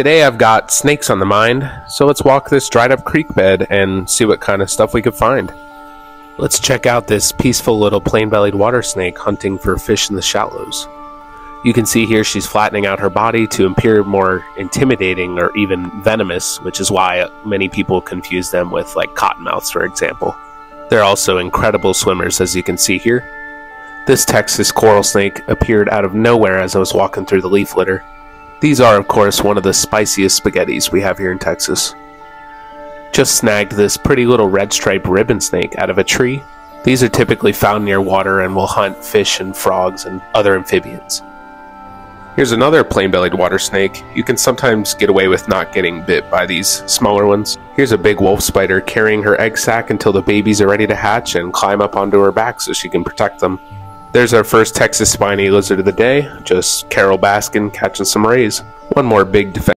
Today I've got snakes on the mind, so let's walk this dried up creek bed and see what kind of stuff we could find. Let's check out this peaceful little plain bellied water snake hunting for fish in the shallows. You can see here she's flattening out her body to appear more intimidating or even venomous, which is why many people confuse them with like cottonmouths, for example. They're also incredible swimmers, as you can see here. This Texas coral snake appeared out of nowhere as I was walking through the leaf litter. These are, of course, one of the spiciest spaghettis we have here in Texas. Just snagged this pretty little red striped ribbon snake out of a tree. These are typically found near water and will hunt fish and frogs and other amphibians. Here's another plain-bellied water snake. You can sometimes get away with not getting bit by these smaller ones. Here's a big wolf spider carrying her egg sac until the babies are ready to hatch and climb up onto her back so she can protect them. There's our first Texas spiny lizard of the day, just Carole Baskin catching some rays. One more big defense.